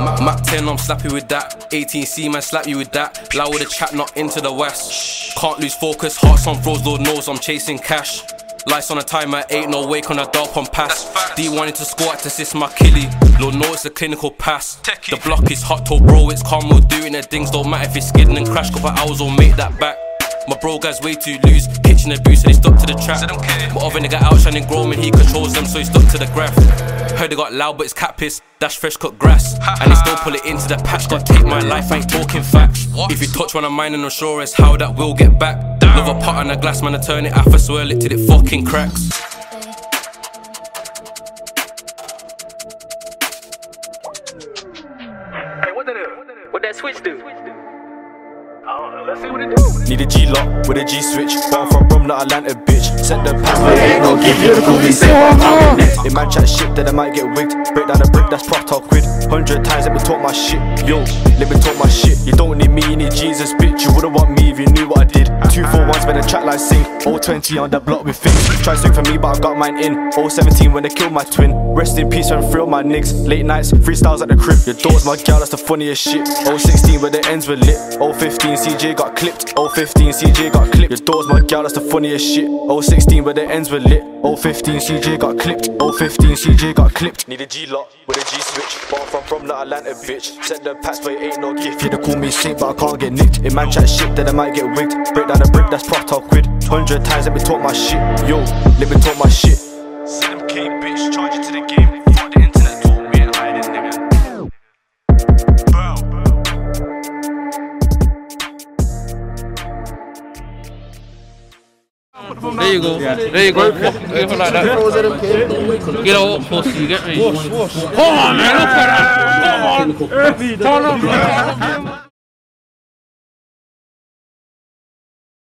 Mac 10, I'm slappy with that. 18C, man, slap you with that. Loud with the chat, not into the west. Can't lose focus, hearts on froze, Lord knows I'm chasing cash. Lights on a timer, ain't no wake on a dark on pass. D wanted to score to assist my killie. Lord know it's a clinical pass. The block is hot, told bro, it's calm, we're doing it. Things don't matter if it's skidding and crash, couple hours will make that back. My bro guys way too loose, pitching the boost, so they stuck to the trap. But other nigga outshining Groman, he controls them, so he stuck to the graph. Heard they got loud, but it's cat piss, dash fresh cut grass. And they still pull it into the patch, gotta take my life, I ain't talking facts. If you touch one of mine and unsure as how that will get back. Love a pot and a glass, man, I turn it half, I swirl it till it fucking cracks. Hey, what that do? What that switch do? Need a Glock with a G switch. But I'm from Rome, not Atlanta, bitch. Send the pass, but ain't no give you the call me say. If man chat shit, then I might get wigged. Break down a brick, that's prop talk quid. Hundred times let me talk my shit. Yo, let me talk my shit. You don't need me, you need Jesus, bitch. You wouldn't want me if you knew what I did. Ones when the chat like sing. 020 on the block with things. Try swing for me, but I got mine in. All 017 when they killed my twin. Rest in peace and thrill my niggas. Late nights, freestyles at the crib. Your door's my gal, that's the funniest shit. All 016 where the ends were lit. All 015 CJ got clipped. All 015 CJ got clipped. Your door's my gal, that's the funniest shit. All 016 where the ends were lit. 015 CJ got clipped. 015 CJ got clipped. Need a Glock with a G switch. I'm from, from the Atlanta bitch. Send the packs, but it ain't no gift. You to call me Saint, but I can't get nicked. If man chat shit, then I might get wigged. Break down a brick, that's prop talk quid. Hundred times let me talk my shit. Yo, let me talk my shit. There you go. There you go. Like that. Get out, pussy. You get me? Come on, man. Look at that. Come on. Turn up.